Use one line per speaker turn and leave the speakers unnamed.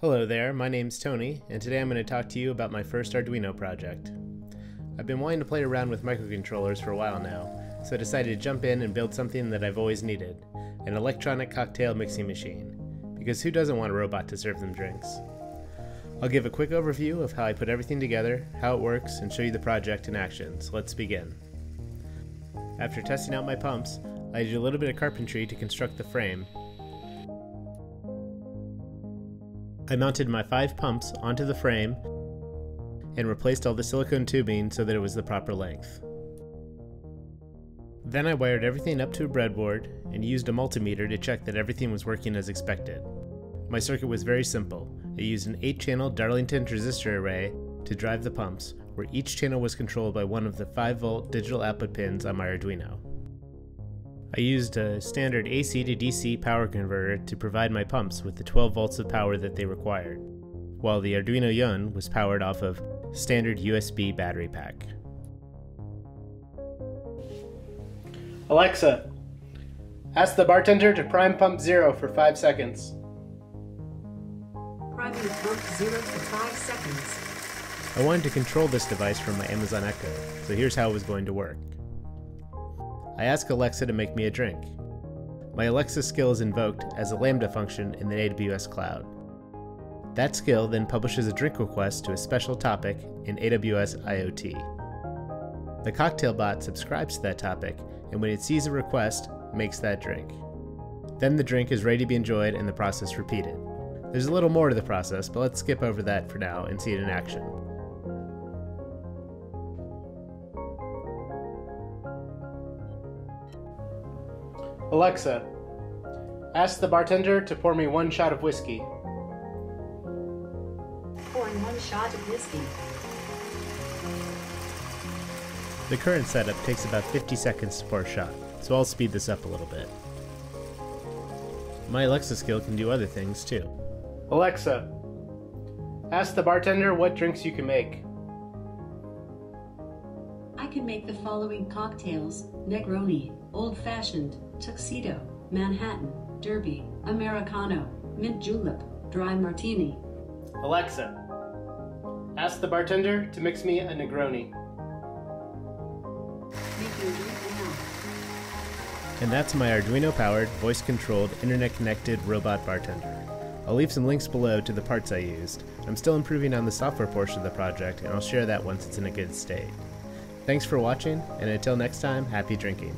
Hello there, my name's Tony, and today I'm going to talk to you about my first Arduino project. I've been wanting to play around with microcontrollers for a while now, so I decided to jump in and build something that I've always needed an electronic cocktail mixing machine. Because who doesn't want a robot to serve them drinks? I'll give a quick overview of how I put everything together, how it works, and show you the project in action, so let's begin. After testing out my pumps, I did a little bit of carpentry to construct the frame. I mounted my five pumps onto the frame and replaced all the silicone tubing so that it was the proper length. Then I wired everything up to a breadboard and used a multimeter to check that everything was working as expected. My circuit was very simple. I used an 8 channel Darlington transistor array to drive the pumps, where each channel was controlled by one of the 5 volt digital output pins on my Arduino. I used a standard AC to DC power converter to provide my pumps with the 12 volts of power that they required, while the Arduino Yun was powered off of standard USB battery pack.
Alexa, ask the bartender to prime pump zero for five seconds.
Priming pump zero for five seconds.
I wanted to control this device from my Amazon Echo, so here's how it was going to work. I ask Alexa to make me a drink. My Alexa skill is invoked as a Lambda function in the AWS cloud. That skill then publishes a drink request to a special topic in AWS IoT. The cocktail bot subscribes to that topic, and when it sees a request, makes that drink. Then the drink is ready to be enjoyed and the process repeated. There's a little more to the process, but let's skip over that for now and see it in action.
Alexa, ask the bartender to pour me one shot of whiskey.
Pouring one shot of whiskey.
The current setup takes about 50 seconds to pour a shot, so I'll speed this up a little bit. My Alexa skill can do other things too.
Alexa, ask the bartender what drinks you can make.
I can make the following cocktails Negroni, Old Fashioned, Tuxedo, Manhattan, Derby, Americano, Mint Julep, Dry Martini.
Alexa, ask the bartender to mix me a Negroni.
Making drink now.
And that's my Arduino powered, voice controlled, internet connected robot bartender. I'll leave some links below to the parts I used. I'm still improving on the software portion of the project, and I'll share that once it's in a good state. Thanks for watching, and until next time, happy drinking.